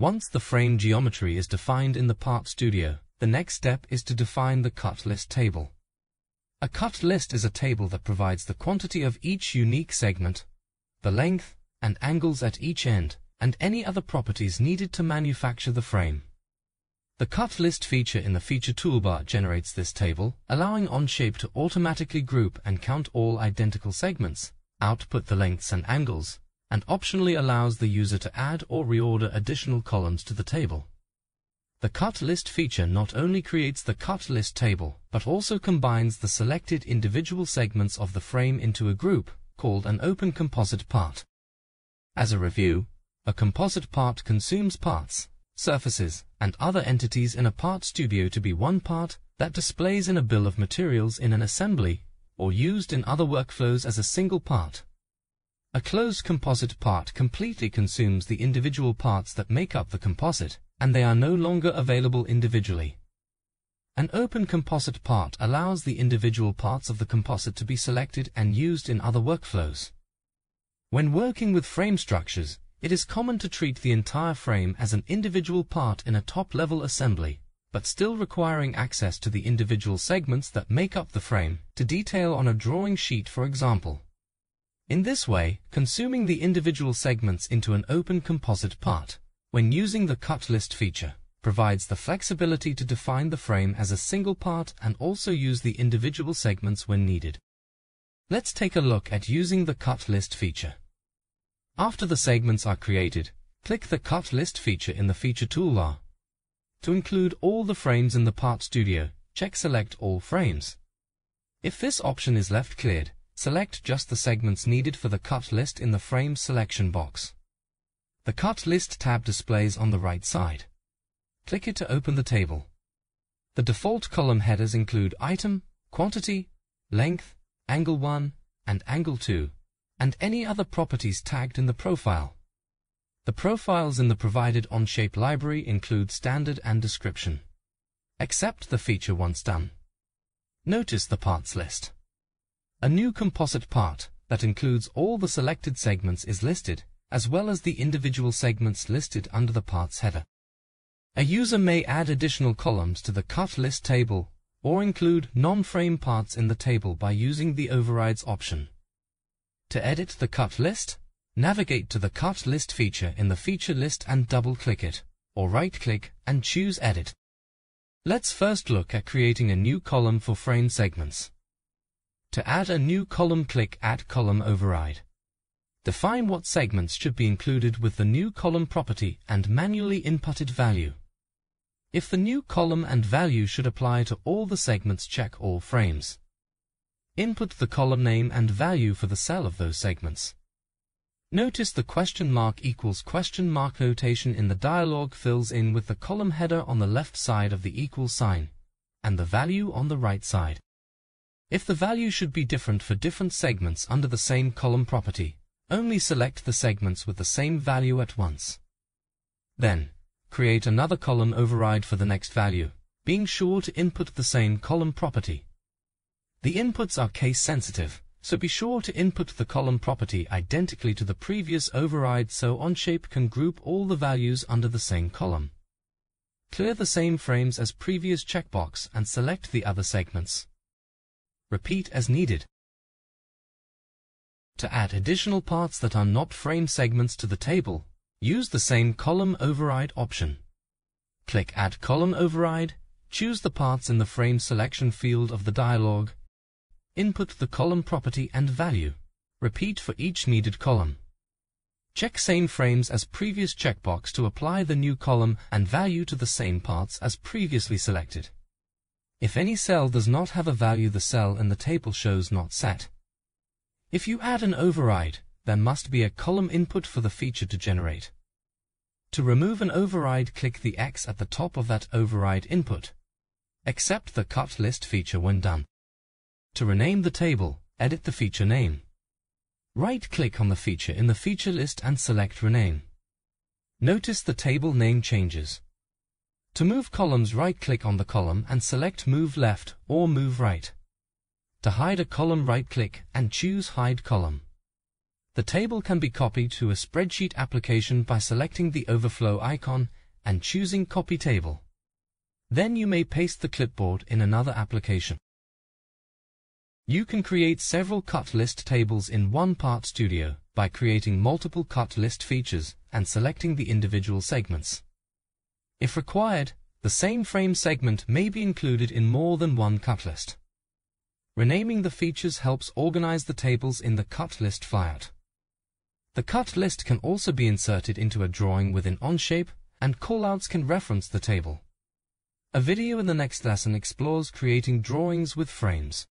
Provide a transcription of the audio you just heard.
Once the frame geometry is defined in the Part Studio, the next step is to define the cut list table. A cut list is a table that provides the quantity of each unique segment, the length and angles at each end, and any other properties needed to manufacture the frame. The cut list feature in the feature toolbar generates this table, allowing Onshape to automatically group and count all identical segments, output the lengths and angles, and optionally allows the user to add or reorder additional columns to the table. The cut list feature not only creates the cut list table, but also combines the selected individual segments of the frame into a group, called an open composite part. As a review, a composite part consumes parts, surfaces, and other entities in a part studio to be one part that displays in a bill of materials in an assembly or used in other workflows as a single part. A closed composite part completely consumes the individual parts that make up the composite, and they are no longer available individually. An open composite part allows the individual parts of the composite to be selected and used in other workflows. When working with frame structures, it is common to treat the entire frame as an individual part in a top-level assembly, but still requiring access to the individual segments that make up the frame to detail on a drawing sheet for example. In this way, consuming the individual segments into an open composite part, when using the cut list feature, provides the flexibility to define the frame as a single part and also use the individual segments when needed. Let's take a look at using the cut list feature. After the segments are created, click the cut list feature in the feature toolbar. To include all the frames in the Part Studio, check Select All Frames. If this option is left cleared, Select just the segments needed for the cut list in the frame selection box. The Cut List tab displays on the right side. Click it to open the table. The default column headers include item, quantity, length, angle 1, and angle 2, and any other properties tagged in the profile. The profiles in the provided Onshape library include standard and description. Accept the feature once done. Notice the parts list. A new composite part that includes all the selected segments is listed, as well as the individual segments listed under the parts header. A user may add additional columns to the cut list table or include non-frame parts in the table by using the overrides option. To edit the cut list, navigate to the cut list feature in the feature list and double-click it, or right-click and choose Edit. Let's first look at creating a new column for frame segments. To add a new column, click Add Column Override. Define what segments should be included with the new column property and manually inputted value. If the new column and value should apply to all the segments, check all frames. Input the column name and value for the cell of those segments. Notice the question mark equals question mark notation in the dialog fills in with the column header on the left side of the equal sign and the value on the right side. If the value should be different for different segments under the same column property, only select the segments with the same value at once. Then, create another column override for the next value, being sure to input the same column property. The inputs are case sensitive, so be sure to input the column property identically to the previous override so Onshape can group all the values under the same column. Clear the same frames as previous checkbox and select the other segments. Repeat as needed. To add additional parts that are not frame segments to the table, use the same column override option. Click Add Column Override, choose the parts in the frame selection field of the dialog, input the column property and value. Repeat for each needed column. Check same frames as previous checkbox to apply the new column and value to the same parts as previously selected. If any cell does not have a value the cell in the table shows not set. If you add an override, there must be a column input for the feature to generate. To remove an override, click the X at the top of that override input. Accept the cut list feature when done. To rename the table, edit the feature name. Right-click on the feature in the feature list and select Rename. Notice the table name changes. To move columns, right-click on the column and select Move Left or Move Right. To hide a column, right-click and choose Hide Column. The table can be copied to a spreadsheet application by selecting the overflow icon and choosing Copy Table. Then you may paste the clipboard in another application. You can create several cut list tables in one part studio by creating multiple cut list features and selecting the individual segments. If required, the same frame segment may be included in more than one cut list. Renaming the features helps organize the tables in the cut list flyout. The cut list can also be inserted into a drawing within Onshape, and callouts can reference the table. A video in the next lesson explores creating drawings with frames.